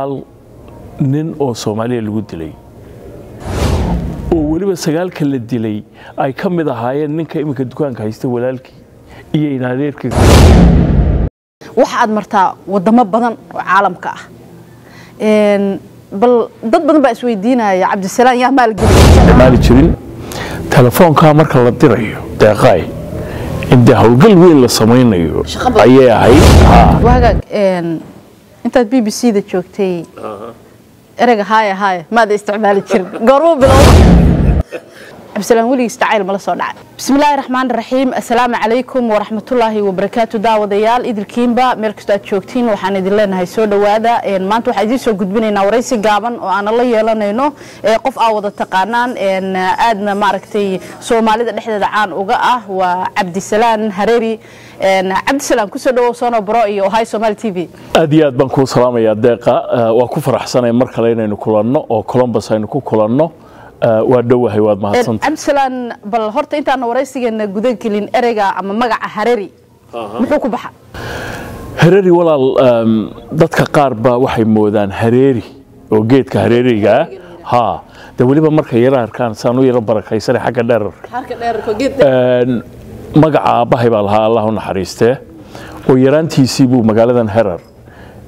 hal nin oo soomaaliya lagu dilay oo weliba sagaalka la dilay ay ka mid ahaayeen ninka iminka dukaanka haysta walaalkii iyo inadeerkii waxa aad martaa wadamo badan oo caalamka ah. Bal dad badan baa isweydiinaya cabdisalaan yaa maalgeliya isticmaali jirin telefoonkaa marka la dirayo deeqaay in dee howlgal weyn la samaynayo ayay ahayd intaad b b c da joogtay. Ereyga haaya haaya maada isticmaali jirin. Goormuu bilowda cabdisalaan weligiis jacayl mala soo dhacay. Bismillaahi raxmaan raxiim assalaamu calaykum waraxmatullaahi wabarakaatu daawadayaal idilkiinba meel kastoo aad joogtiin waxaan idin leenahay soo dhowaada. Maanta waxaan idiin soo gudbinaynaa waraysi gaaban oo aan la yeelanayno. Ee qof aa wada taqaanaan. Aadna maaragtay soomaalida dhexdeeda caan uga ah waa cabdisalaan hareeri Een, cabdisalaan ku soo dhawow sono bro iyo ohay somali t v. Aad iyo aad baan kuu salaamayaa deeqa. Eh, waa ku faraxsanay mar kale inaynu kulanno oo columbus aynu ku kulanno. Eh, waa dhowahay waad mahadsanta cabdisalaan bal horta intaana waraysigeena guda gelin ereyga ama magaca hareeri muxuu ku baxa? Hareeri walaal dadka qaar baa waxay moodaan hareeri oo geedka hareeriga ah ha de weliba markay arkaan saan u yaro barakaysanay xagga dherarka magaca aabbahay baa lahaa allah u naxariistee oo yaraantiisii buu magaaladan herar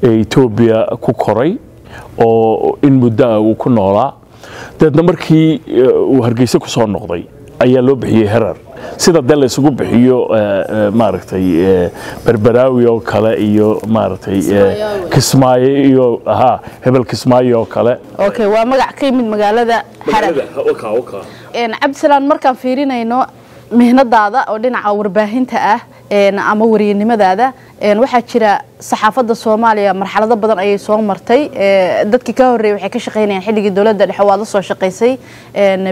ee etoobiya ku koray oo in muddo ah uu ku noolaa. Dabeedna markii eh, uu hargeysa ku soo noqday ayaa loo bixiyey herar. Sida dee la isugu bixiyo eh, eh, maaragtay berberaawi oo kale iyo maaragtay kismaayo. Iyo ha hebel kismaayo oo kale. Okay waa magac ka yimid magaalada harar Een, cabdisalaan markaan fiirinayno mihnadaada oo dhinaca warbaahinta ah ama wariyanimadaada waxaa jira saxaafadda soomaaliya marxalado badan ayay soo martay. Dadkii ka horreeyay waxay ka shaqaynayaan xilligii dowladda dhexe waad la soo shaqaysay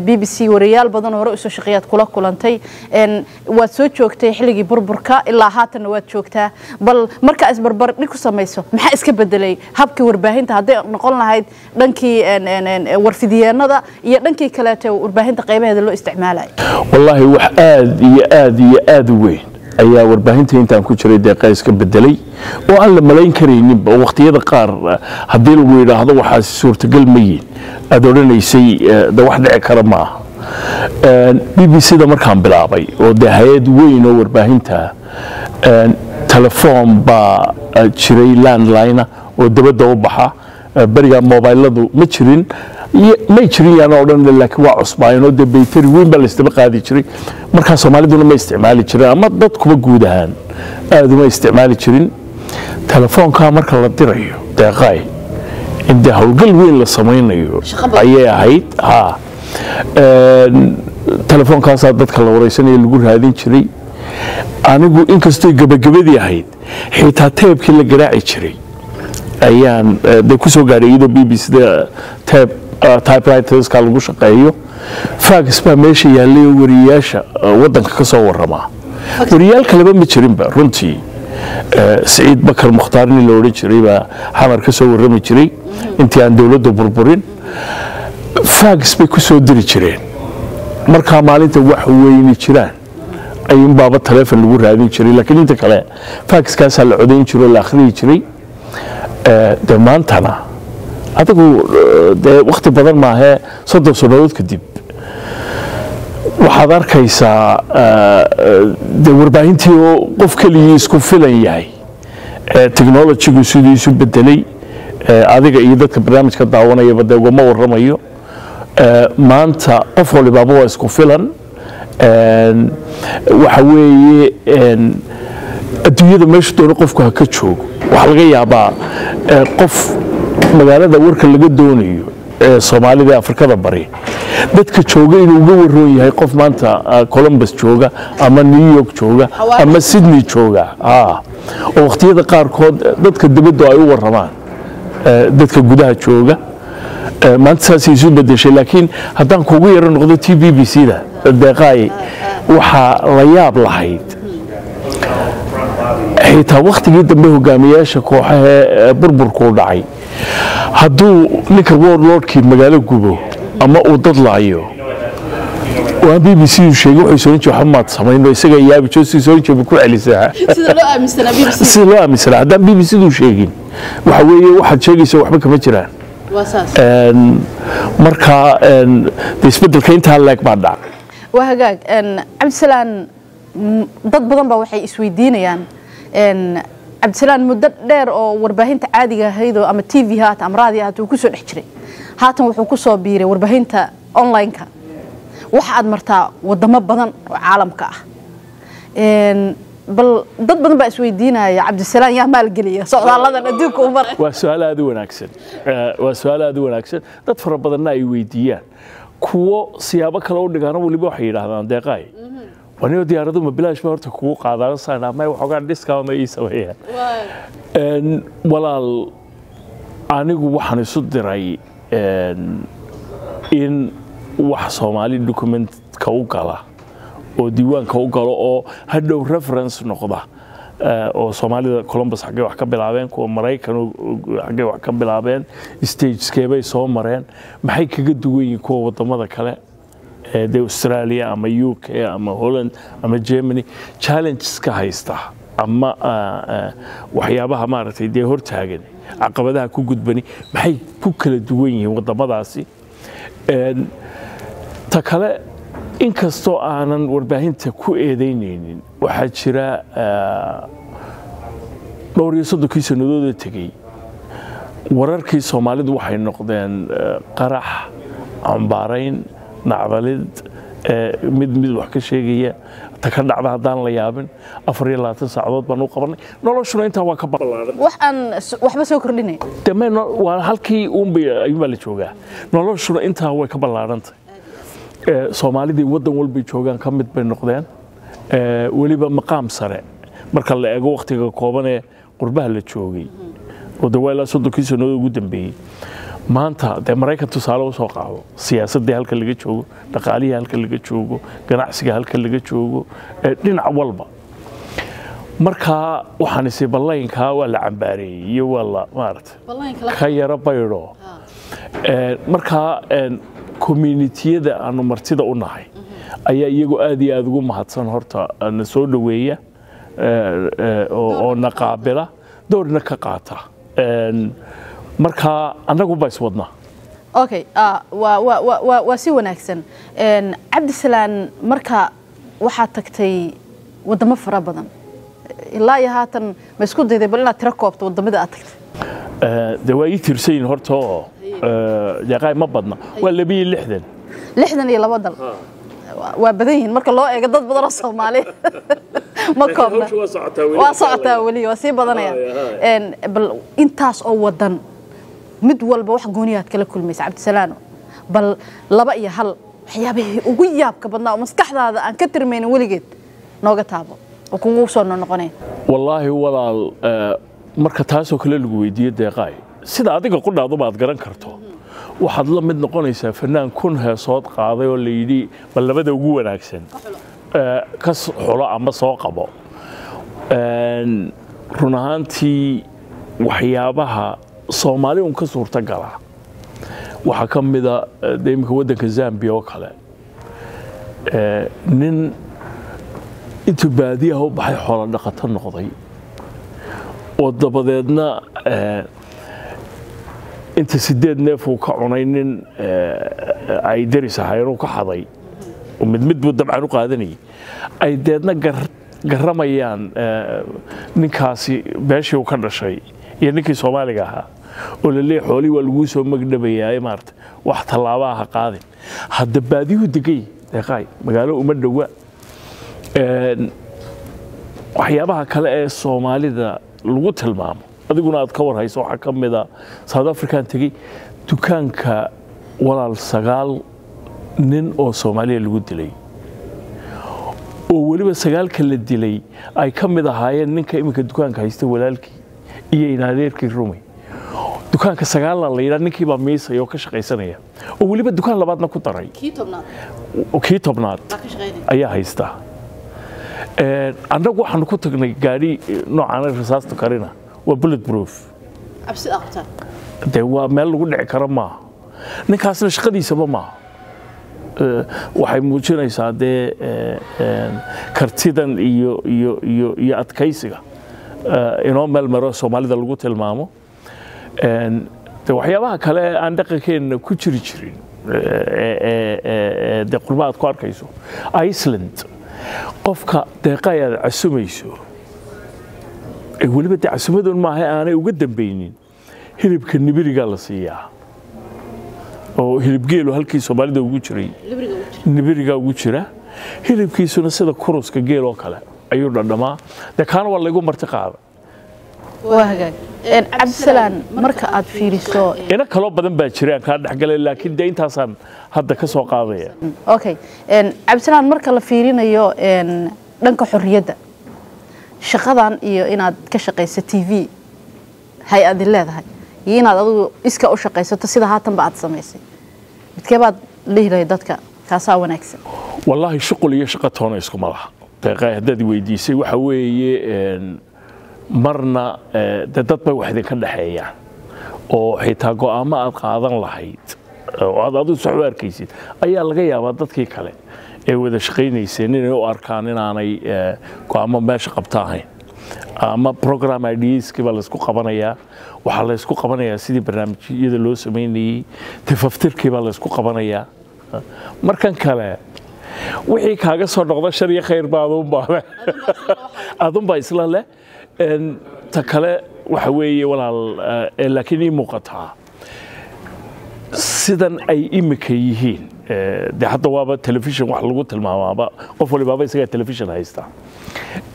b b c wariyaal badan hore u soo shaqeeyaad kula kulantay. Waad soo joogtay xilligii burburka ilaa haatanna waad joogtaa. Bal markaa isbarbardhig ku samayso maxaa iska bedelay habkii warbaahinta hadday noqon lahayd dhankii een, een, een, warfidiyeenada iyo dhankii kaleeto warbaahinta qaybaheeda loo isticmaalayo wallaahi wax aad iyo aad iyo aad u weyn ayaa warbaahinta intaan ku jiray deeqa iska bedelay oo aan la malayn karayninba oo qaar eh, haddii lagu yidhaahdo waxaasi suurtagal ma yihiin aad odhanaysay eh, de wax dhici kara ma aha b b c da markaan bilaabay oo dee hay'ad weyn oo warbaahinta ah telefoon baa eh, jiray landline oo dabadda u baxa. Eh, beriga mobiladu ma jirin may jirin yaan odhan laakiin waa cusbaayeen oo dee baytari weyn baa laysdaba qaadi jiray markaa soomaaliduna ma isticmaali jirin ama dadkuba guud ahaan aad uma isticmaali jirin telefoonkaa marka la dirayo deeqaay in dee howlgal weyn la samaynayo ayay ahayd ha. Een, telefoonkaasaa dadka la wareysanaya lagu raadin jiray anigu inkastoy gabagabadii ahayd xitaa teebkii la garaaci jiray ayaan eh, de ku soo gaadhay iyadoo b b c da tab typewriterska lagu shaqeeyo. Fax baa meesha yaallay wariyayaasha waddanka ka soo warramaa. Wariyaal kaleba ma jirinba runtii. Siciid bakar mukhtaar nin la odhan jiray baa xamar ka soo warrami jiray. Intii aan dowladdu burburin. Fax bay ku soo diri jireen. Markaa maalinta wax weyni jiraan ayuun baaba taleefon lagu raadin jiray. Laakiin inta kale faxkaasaa la codayn jiray oo la akhriyi jiray. Dee maantana adigu eh, dee wakhti badan maahee soddon sannadood kadib waxaad arkaysaa eh, dee warbaahintii oo qof keligii isku filan yahay technologigu siduu isu bedelay eh, adiga iyo dadka barnaamijka daawanayaba dee ugama warramayo. Eh, maanta qof walibaaba waa isku filan. Waxa weeye adduunyada meesha doono qofku ha ka joogo. Waxaa laga yaabaa qof magaalada warka laga doonayo ee soomaalida ee afrikada bari dadka jooga inuu uga waroon yahay qof maanta ah, columbus jooga ama new york jooga ama sydney jooga Ah. oo waqtiyada qaarkood eh, dadka dibaddu ay u waramaan eh, dadka gudaha jooga. Eh, maanta saasay isu bedeshay laakiin haddaan kugu yaro noqdo t b b c da deeqaay waxaa la yaab lahayd. Xitaa wakhtigii dambe hogaamiyaasha kooxaha burburkuu dhacay hadduu ninka warlordkii magaalo gubo ama uu dad laayo waan b b c sheegay wuxuu soo inji waxba maad samayno isaga yaabi joosi soo inji ku celisaa. Sida loo aaminsanaa haddaan b b c du sheegin waxa weeye waxaad sheegaysa waxba kama jiraan. Marka de isbeddelka intaa leeg baa dhacay waa hagaag. Cabdisalaan dad badan baa waxay isweydiinayaan cabdisalaan muddo dheer oo warbaahinta caadiga ahayd oo ama t v haata ama raadi haata uu ku soo dhex jiray. Haatan wuxuu ku soo biiray warbaahinta online-ka. Waxa aad martaa wadamo badan oo caalamka ah. Bal dad badan baa isweydiinaya cabdisalaan yaa maalgeliya? Socdaaladan adduunka u waa su'aal aad u wanaagsan. Waa su'aal aad u wanaagsan. Dad fara badanna ay weydiiyaan. Kuwo siyaabo kale u dhigaana weliba waxay yidhaahdaan deeqaay wanio diyaaradu ma bilaash ba horta kugu qaadaan sana may waxoogaa ay ii sameeyaan. Walaal anigu waxaan isu diray in wax soomaali documentka u gala oo diiwaanka u galo oo hadhow reference noqda eh, oo soomaalida columbus xaggay wax ka bilaabeen kuwa maraykan xaggay wax ka bilaabeen stageskeebay soo mareen maxay kaga duwan yihiin kuwa waddamada kale dee australia ama u k ama holland ama germany challengeska haysta. Ama ah, ah, waxyaabaha maaragtay dee hortaagan caqabadaha ku gudbani maxay ku kala duwan yihiin wadamadaasi? Een, ta kale inkastoo aanan warbaahinta ku eedaynaynin waxaa jira dhowr iyo soddonkii sanadooda tegey. Wararkii soomaalidu waxay noqdeen qarax cambaarayn nacdalid eh, mid mid wax ka sheegaya ta ka dhacda haddaan la yaabin afar iyo labaatan saacadood baan u qabanay. Noloshuna intaa waa ka ballaaran. Wax aan s- waxba soo kordhinay deme waa halkii uunbay ayuunbaa la joogaa. Noloshuna intaa way ka ballaarantay Eh, soomaalidii waddan walbay joogaan ka mid bay noqdeen. Eh, weliba maqaam sare. Marka la eego wakhtiga kooban ee qurbaha la joogay. Oo ilaa soddonkii sannadood ugu dambeeyey maanta dee maraykan tusaale u soo qaado siyaasaddii halka laga joogo dhaqaalihii halka laga joogo ganacsiga halka laga joogo dhinac walba. Markaa waxaan isi ballaynkaa waa la cambaareeyey iyo waa la maaragtay ka yaro baydho Een, markaa communitiyada aanu martida u nahay ayaa iyagu aad iyo aad ugu mahadsan horta na soo dhoweeya ee, ee, oo na qaabila doorna ka qaata markaa annagu baa iswadnaa okay ah, waa si wanaagsan. Cabdisalaan marka waxaad tagtay wadamo fara badan. Ilaa iyo haatan ma isku dayday bal inaad tiro koobto waddamada aad tagtay. Ee, dee waa ii tirsayin horta oo ee, deeqaay ma badna. Waa labiyo lixdan. Lixdan iyo laba dal. Waa- badan yihiin. Marka loo eego dad badan oo soomaali ma koobna. waa socotaa weli. Waa sii badanaya. Bal intaas oo wadan mid walba wax gooniyaad kala kulmaysa cabdisalaano bal laba iyo hal waxyaabihii ugu yaabka badnaa oo maskaxdaada aan ka tirmaynin weligeed nooga taabo. Oo kugu soo noqonaya wallaahi walaal ee, marka taasoo kale lagu weydiiyo deeqaay sida adiga qudhaaduba aad garan karto waxaad la mid noqonaysaa fanaan kun heesood qaaday oo la yidhi bal labada ugu wanaagsan ee, ka xulo ama soo qabo. Run ahaantii waxyaabaha soomaali un ka suurta gala. Waxaa ka mida eh, dee iminka waddanka zambia oo kale. Ee, nin intuu baadiyaha u baxay xoolo dhaqato noqday. Oo dabadeedna eh, inta sideed neef uu ka cunay nin eh, ay deris ahaayeen uu ka xaday. Mid mid buu dabcan u qaadanayay. Ay deedna gar- garamayaan eh, ninkaasi beeshii uu ka dhashay iyo ninkii soomaaliga ahaa oo la leeyahay xoolihii waa laguu soo magdhabayaa maarata wax tallaaba ha qaadin. Hadda baadiyuhu degay deeqaay magaalo uma dhowa waxyaabaha kale ee soomaalida lagu tilmaamo adiguna aad ka warhayso waxaa ka mid south african tegey dukaanka walaal sagaal nin oo soomaaliya lagu dilay. Oo weliba sagaalka la dilay ay ka mid ahaayeen ninka iminka dukaanka haysta walaalkii iyo inaadeerkii rumi dukaanka sagaalna la yidhaa ninkii baa miisaya oo ka shaqaysanaya. Oo weliba dukaan labaadna ku daray kii tobnaad? Ayaa haysta. Annagu waxaanu ku tagnay gaadhi noocaana rasaasta karina. Waa bullet proof. Dee waa meel lagu dhici karo maaha ninkaasna shaqadiisaba maaha Ee, waxay muujinaysaa dee ee, een, kartidan iyo iyo iyo adkaysiga inoo meel maro soomaalida lagu tilmaamo. De waxyaabaha kale aan dhaqankeenna ku jiri jirin ee- ee dee qurba aad ku arkayso iceland. Qofka deeqa ay aad casumayso. Ee weliba dee casumadoon maaha aanay uga dambeynin hilibka nibirigaa la siiyaa. Oo hilibgeelu halkii soomaalida ugu jiray. Nibiriga ugu jira. Hilibkiisuna sida kuruska geel oo kale ayuu dhadhamaa kaana waa laygu marti qaada waa hagaag. Een, cabdisalaan marka aad fiiriso ina kaloo badan baa jira aan kaa dhexgalay laakiin dee intaasaan hadda ka soo qaadaya. Okay cabdisalaan marka la fiirinayo dhanka xorriyadda shaqadan iyo inaad ka shaqayso t v hay'adi leedahay iyo inaad adigu iska u shaqaysato sida haatanba aad samaysay. Midkee baad lehilahay dadka kaasaa wanaagsan. Wallaahi shuqul iyo shaqo toona iskuma laha deeqay haddaad i weydiisay waxa weeye marna dee dad bay wax idinka dhexeeyaan oo xitaa go'aamo aad qaadan lahayd oo aad adigu sax u arkaysid ayaa laga yaabaa dadkii kale ee wada shaqaynayseen inay u arkaan inaanay go'aamo meesha qabta ahayn. Ama program ideaskii baa laysku qabanayaa waxaa laysku qabanayaa sidii barnaamijyada loo samaynayey tafaftirkii baa laysku qabanayaa. Markan kale wixii kaaga soo noqda shar iyo khayr ba adunbaa isla leh. Ta kale waxa weeye walaal laakiin ii muuqataa sidan ay imika yihiin dee hadda waaba telefishin wax lagu tilmaamaaba qof walibaaba isagaa telefishin haysta.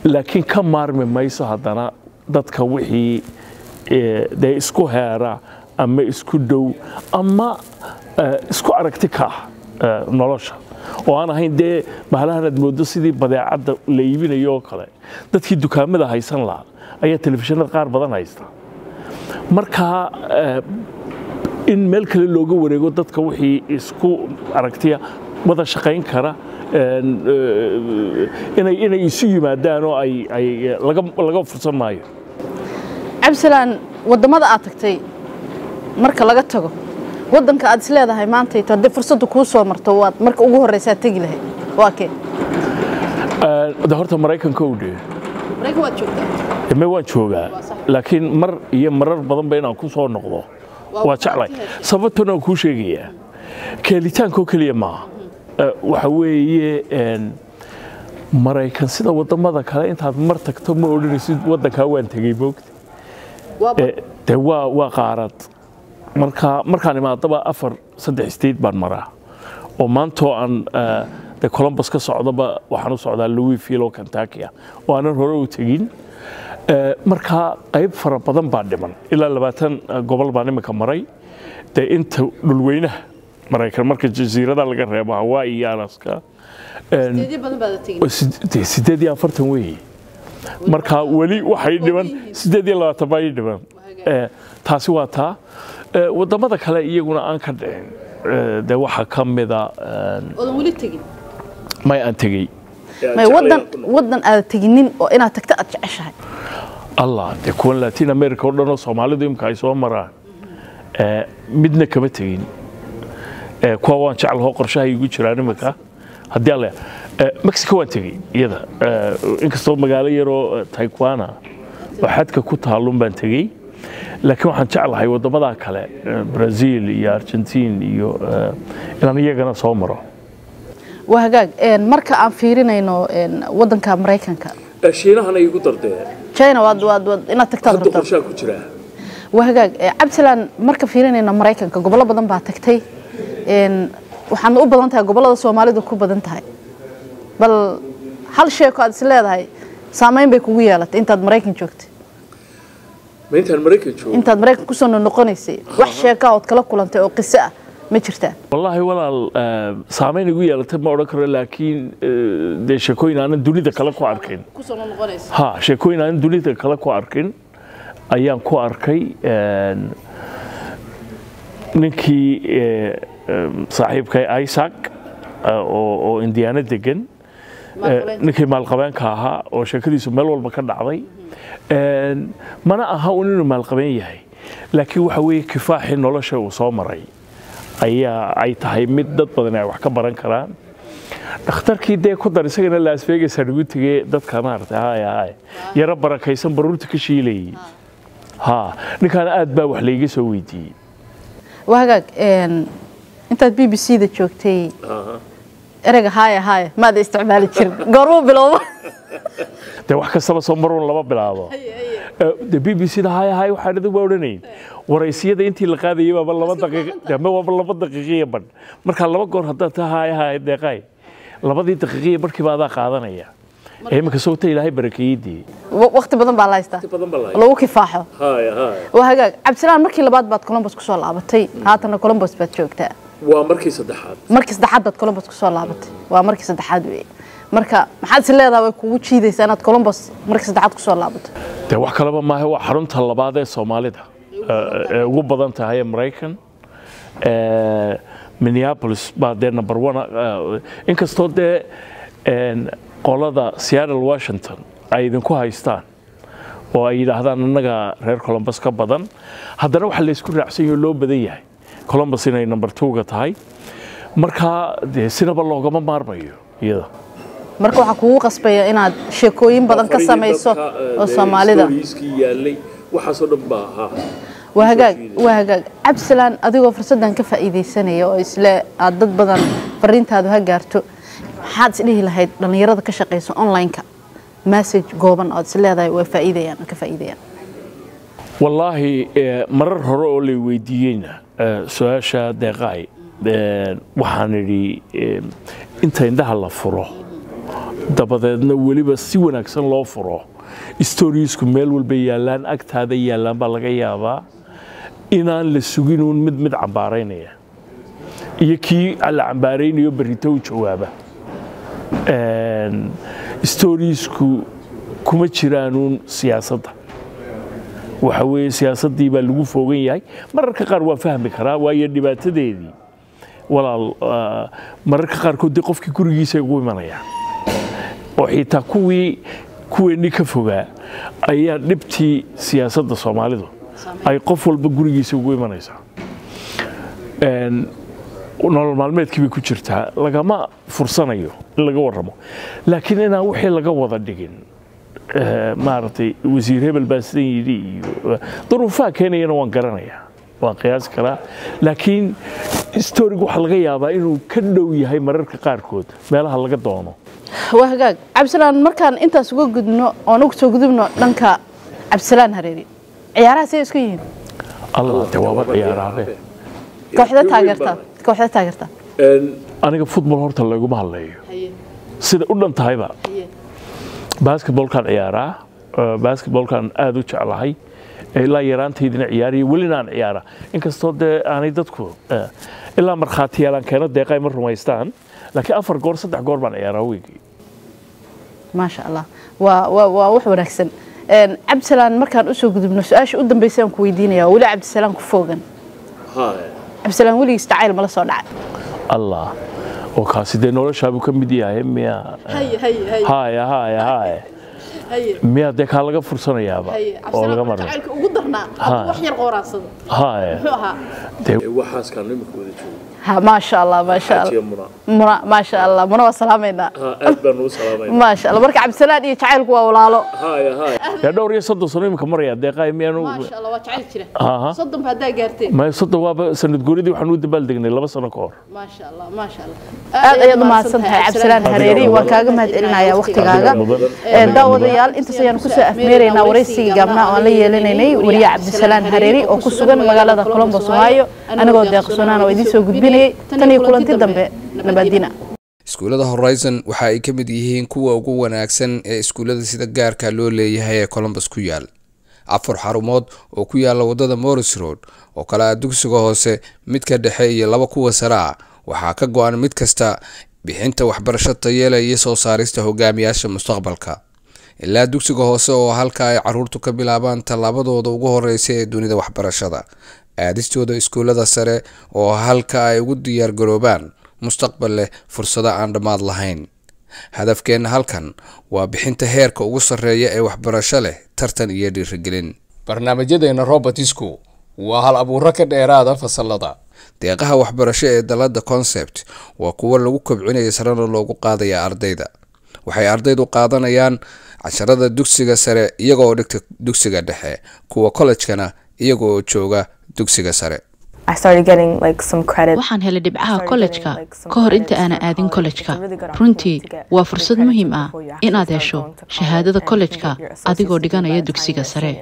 Laakiin ka maarmi mayso haddana dadka wixii dee isku heera ama isku dhow ama isku aragti ka ah nolosha oo aan ahayn dee bahalahan aad moodo sidii badeecadda la iibinayo oo kale. Dadkii dukaamada haysan lahaa ayaa telefishinada qaar badan haysta. Marka eh, in meel kale looga wareego dadka wixii isku aragtiya wada shaqayn kara eh, inay isu yimaadaan oo laga fursan maayo. Cabdisalaan waddamada aad tagtay marka laga tago wadanka aad isleedahay maanta haddii fursaddu kuu soo marto waad marka ugu horreysaa tegi lahayd. Waa kee? Eh, de horta maraykanka u dhee maraykan waad joogtaa? Me waan joogaa. Laakiin mar iyo marar badanba inaan ku soo noqdo. Waa jeclay sababtuna waan kuu sheegayaa. Keelitaankoo keliya maaha Eh, waxa weeye maraykan sida waddamada kale intaad mar tagto ma odhanaysid wadankaa waan tegey moogta Eh, waa waa qaarad marka markaan imaadaba afar saddex state baan maraa. Oo maantoo aan eh, dee columbus ka socdaba waxaan u socdaa louisville oo kentucky ah. Oo aanan hore u tegin. Eh, marka qayb fara badan baa dhiman. Ilaa labaatan eh, gobol baan imika maray. Dee inta dhulweynaha maraykan marka jasiirada laga reebo hawaii iyo alaska sideed iyo afartan weeye marka weli waxay dhiman. Sideed iyo labaatan baa ii dhiman taasi waa taa waddamada kale iyaguna aan ka dhicin dee waxaa ka mida may aan tegey. May wadan wadan aad teginin oo inaad tagto aad jeceshahay. Allah dee kuwan latin america oo dhan oo soomaalidu imka ay soo maraan midna kama tegin. Kuwa waan jeclaho qorshaha igu jiraan imika haddii alle mexico waan tegey iyada. Inkastoo magaalo yaroo taekwana oo xadka ku taallun baan tegey laakiin waxaan jeclahay waddamada kale eh, brazil iyo argentine iyo eh, inaan iyagana soo maro. Waa hagaag. Marka aan fiirinayno wadanka maraykanka shiinahana igu dardee. China waad waad waad inaad tagtaad rabtaa ku jiraa waa hagaag. Cabdisalaan marka fiirinayno maraykanka gobollo badan baa tagtay. Waxaadna u badan tahay gobollada soomaalidu ku badan tahay. Bal hal sheeko aad is leedahay saameyn bay kugu yeelatay intaad maraykan joogtay ma intaan maraykan joogo intaad maraykan ku soo noqonaysay wax sheeka ood kala kulantay oo qiso ah ma jirtaa wallaahi walaal eh, saameyn igu yeelatay ma odhan karo laakiin eh, dee sheekooyin aanan dunida kale ku arkin. Ha sheekooyin aanan dunida kale ku arkin ayaan ku arkay ninkii eh, em, saaxiibkay isaac oo indiana degan ninkii maalqabeenka ahaa oo sheekadiisu meel walba ka dhacday mana aha un inuu maalqabeen yahay. Laakiin waxa weeye kifaaxii nolosha uu soo maray ayaa ay tahay mid dad badan ay wax ka baran karaan. Dhakhtarkii dee ku dar isagana las vegas aan ugu tegey dadka haay yaro barakaysan baruurta ka shiilayay. Ha ninkaana aad baa wax layga soo weydiiyey. Waa hagaag intaad b b c da joogtay ereyga haaya haaya maada isticmaali jirin. Goormuu bilowba dee wax kastaba soo marun lama bilaabo. De b b c da haya haya waxaan adigu baa odhanayn waraysiyada intii la qaadayay baaba laba daqiiq ama waaba laba daqiiqiya badh. Markaa laba goor haddaad ta haya haya deeqaay labadii daqiiqiya barhkiiba adaa qaadanaya. Ee iminka sowta ilaahay barakeeyadii waqti badan baa la haystaa lagu kifaaxo. Waa hagaag. Cabdisalaan markii labaad baad colombos ku soo laabatay haatana colombos baad joogtaa waa markii saddexaad. Markii saddexaad baad colombos ku soo laabatay. Waa markii saddexaad weeye. Marka maxaad is leedahay way kugu jiidaysaa inaad colombos markii saddexaad ku soo laabato dee wax kaleba maaha waa xarunta labaad ee soomaalida. Ee ugu badan tahay ee maraykan. Minneapolis baa dee number one inkastoo dee qolada seattle washington ay idinku haystaan oo ay yidhaahdaan annaga reer colombus ka badan. Haddana waxa laysku raacsan yaho loo badan yahay colombus inay number twoga tahay. Markaa dee sinaba loogama maarmayo? Iyada. Marka waxaa kugu qasbaya inaad sheekooyin badan ka samayso oo soomaalida. waxaasoo dhan baa ahaa. Waa hagaag waa hagaag. Cabdisalaan adigoo fursaddan ka faa'iidaysanaya oo isle aad dad badan fariintaadu ha gaarto maxaad isdhihi lahayd dhallinyarada ka shaqaysa online-ka? Message gooban ood is leedahay way faa'iidayaan ka faa'iidayaan. Wallaahi marar hore oo lay weydiiyeyna su'aasha deeqaay waxaan idhi inta indhaha la furo dabadeedna weliba si wanaagsan loo furo storiisku meel walba yaallaan agtaada yaallaan baa laga yaabaa inaan la suginuun mid mid cambaaraynaya iyo kii la cambaaraynayo berrito u jawaaba storiisku kuma jiraanuun siyaasadda waxa weeye siyaasaddii baa lagu foogan yahay. Mararka qaar waan fahmi karaa waayo dhibaatadeedii walaal mararka qaarkood dee qofkii gurigiisa ugu imanayaan. Oo xitaa kuwii kuweennii ka fogaa ayaa dhibtii siyaasadda soomaalidu ay qof walba gurigiisa ugu imanaysaa. Nolol maalmeedkii bay ku jirtaa lagama fursanayo in laga warramo. Laakiin inaan wixii laga wada dhigin maaragtay wasiir hebel baa sidan yidhi iyo duruufaha keenayana waan garanayaa waan qiyaasi karaa. Laakiin storig waxaa laga yaabaa inuu ka dhow yahay mararka qaarkood meelaha laga doono. Waa hagaag. Cabdisalaan markaan intaas uga gudno oon uga soo gudubno dhanka cabdisalaan hareeri ciyaaraha say isku yihiin? Allah de waaba ciyaaraabe kooxda taageertaa kooxda taageertaa aniga futbol horta laguma hadlayo. Sida u dhan tahayba basketbolkaan ciyaaraa basketbolkaan aada u jeclahay ilaa yaraantaydina ciyaariya welina aan ciyaara. Inkastoo dee aanay dadku ilaa markhaatiyaalaan keeno deeqay ma rumaystaan laakiin afar goor saddex goor baan ciyaaraa weygii maasha allah. Waa waa waa wax wanaagsan. Cabdisalaan markaan u soo gudubno su'aasha u dambeysay aan ku weydiinaya weli cabdisalaan ku foogan. Cabdisalaan weligiis jacayl mala soo dhacay. Allah oo kaasi dee noloshaabuu ka mid yahay miya haya haya haya miyaa dee kaa laga fursanayaaba oo laga marna maasha allah maasha allah xaajiya muna muna maasha allah muna waa salaamaynaa. Ha aad baan ugu salaamayna maasha allah marka cabdisalaan iyo jacaylku waa walaalo. Haya haya dee dhowr iyo soddon sano imika maraya deeqaay miyaanu maasha allah waa jacayl jira. Aha soddon haddaa gaarteen maya soddon waaba sanad guuridii waxaan u dabaaldegnay laba sano ka hor. Maasha allah maasha allah aad ayaad u mahadsan tahay. cabdisalaan hareeri waan kaaga mahad celinayaa waqtigaaga. Ee, daawadayaal intaas ayaan ku soo afmeeraynaa waraysigii gaabnaa oo aan la yeelanaynay wariye cabdisalaan hareeri oo ku sugan magaalada colombos ohio. Anigoo deeqsoonaan oo idiin soo gudbinayay tan iyo kulanti dambe. nabaadina iskuullada horizon waxa ay ka mid yihiin kuwa ugu wanaagsan ee iskuullada sida gaarka loo leeyahay ee colombus ku yaal. Afar xarumood oo ku yaalla waddada morris road oo kale ah dugsiga hoose midka dhexe iyo laba kuwa sare ah waxaa ka go-an mid kasta bixinta waxbarasho tayeela iyo soo saarista hogaamiyaasha mustaqbalka ilaa dugsiga hoose oo halka ay caruurtu ka bilaabaan tallaabadooda ugu horeysa ee dunida waxbarashada. Aadistooda iskuullada sare oo halka ay ugu diyaargaroobaan mustaqbal leh fursado aan dhammaad lahayn. Hadafkeenna halkan waa bixinta heerka ugu sarreeya ee waxbarasho leh tartan iyo dhiirigelin. Barnaamijyadeena robertisku waa hal abuuro ka dheeraada fasalada deeqaha waxbarasho ee dalada concept waa kuwo lagu kobcinaya sarena loogu qaadaya ardayda. Waxay ardaydu qaadanayaan casharada dugsiga sare iyaga oo dhigta dugsiga dhexe kuwa kollejkana iyaga oo jooga dugsiga sare. Waxaan helay dhibcaha kollejka ka hor inta aanan aadin kollejka runtii waa fursad muhiim ah inaad hesho shahaadada kollejka adigoo dhiganaya dugsiga sare.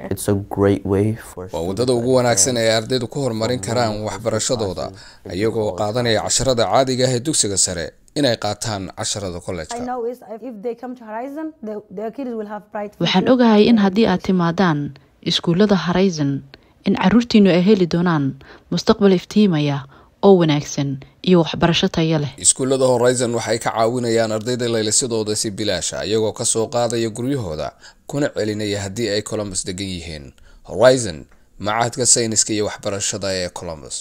waa waddada ugu wanaagsan ee ardaydu ku horumarin karaan waxbarashadooda iyagoo qaadanaya casharada caadiga ah ee dugsiga sare inay qaataan casharada kollejka waxaan ogahay in haddii aad timaadaan iskuullada horizon in caruurtiinu ay heli doonaan mustaqbal iftiimaya oo wanaagsan iyo waxbarasho taya leh. Iskuullada horizon waxay ka caawinayaan ardayda laylisadooda si bilaasha iyagoo ka soo qaadaya guryahooda kuna celinaya haddii ay colombus degan yihiin. Horizon macahadka sayniska iyo waxbarashada ee colombus